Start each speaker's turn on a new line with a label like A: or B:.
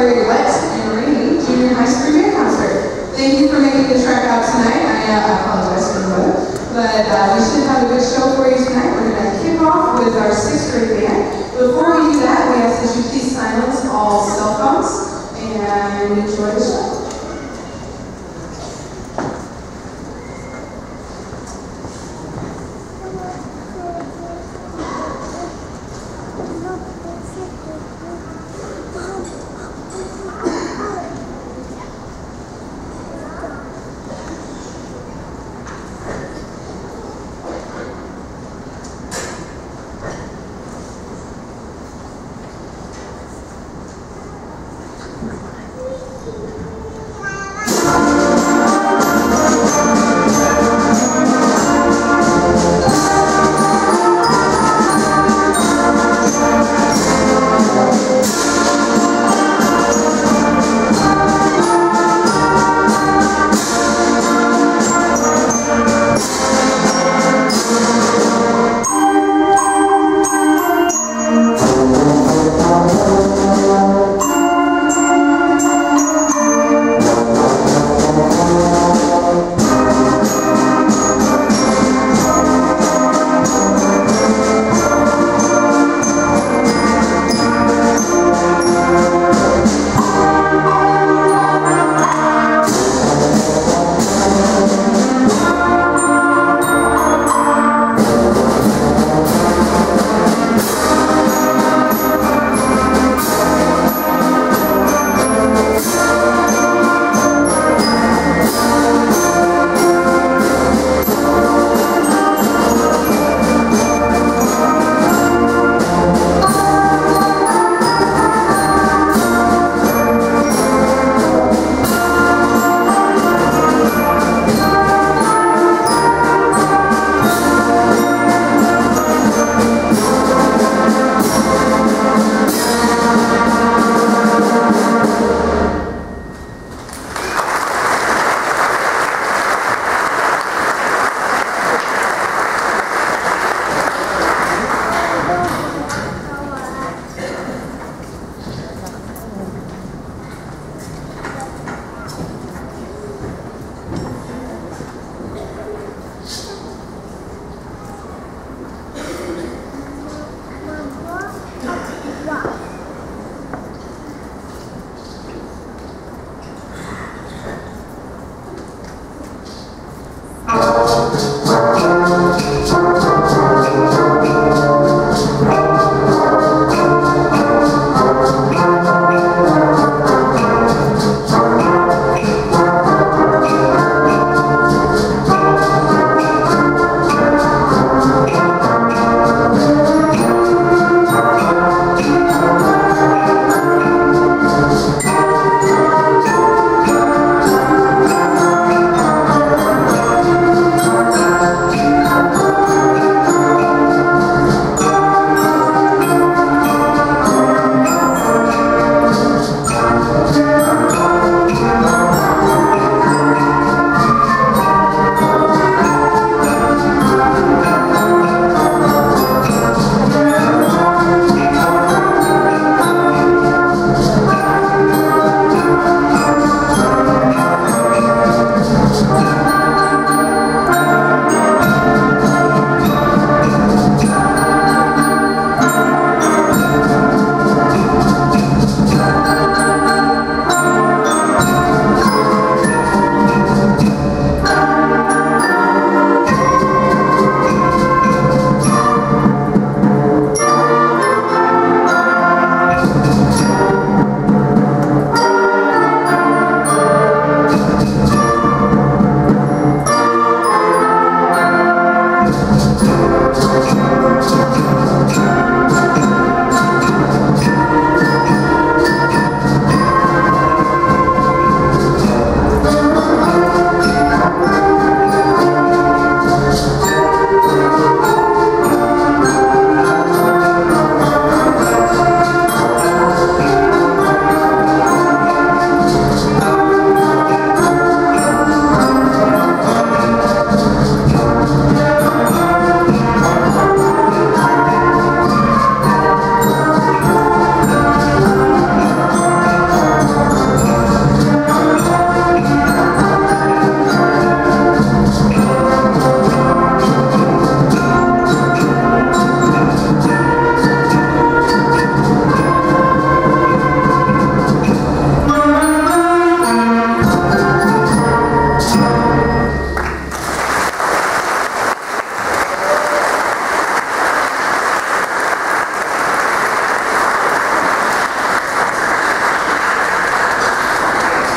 A: Larry Wett and Rainey Junior High School Band Concert. Thank you for making the track out tonight. I, uh, I apologize for the weather, but uh, we should have a good show for you tonight. We're going to kick off with our sixth grade band. Before we do that, we ask that you please silence all cell phones and enjoy the show.